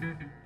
Mm-hmm.